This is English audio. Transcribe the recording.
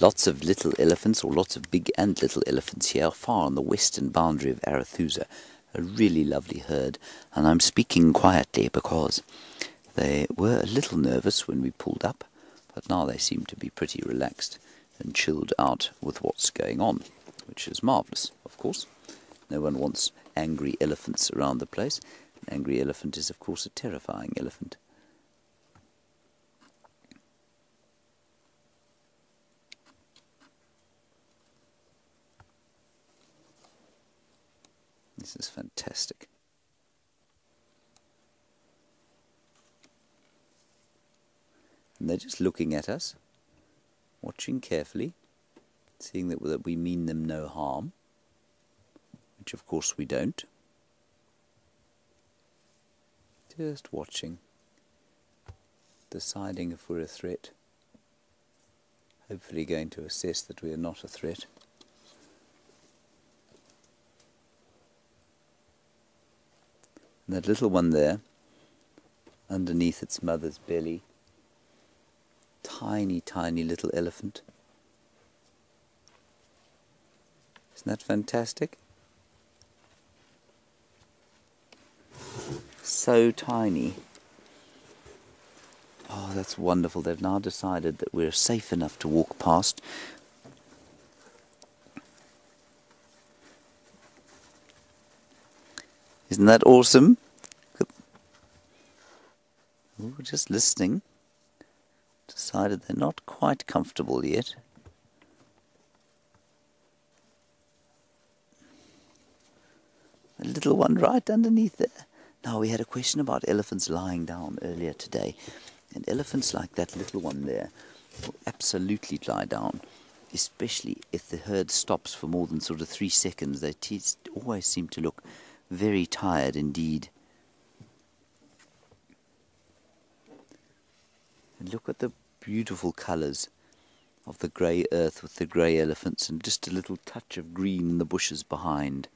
Lots of little elephants, or lots of big and little elephants here, far on the western boundary of Arathusa. A really lovely herd, and I'm speaking quietly because they were a little nervous when we pulled up, but now they seem to be pretty relaxed and chilled out with what's going on, which is marvellous, of course. No one wants angry elephants around the place. An angry elephant is, of course, a terrifying elephant. This is fantastic. And they're just looking at us, watching carefully, seeing that, that we mean them no harm, which of course we don't. Just watching, deciding if we're a threat, hopefully going to assess that we are not a threat. And that little one there, underneath its mother's belly, tiny, tiny little elephant. Isn't that fantastic? So tiny. Oh, that's wonderful. They've now decided that we're safe enough to walk past. Isn't that awesome? Ooh, just listening. Decided they're not quite comfortable yet. A little one right underneath there. Now, we had a question about elephants lying down earlier today. And elephants like that little one there will absolutely lie down, especially if the herd stops for more than sort of three seconds. They always seem to look very tired indeed. And look at the beautiful colours of the grey earth with the grey elephants and just a little touch of green in the bushes behind.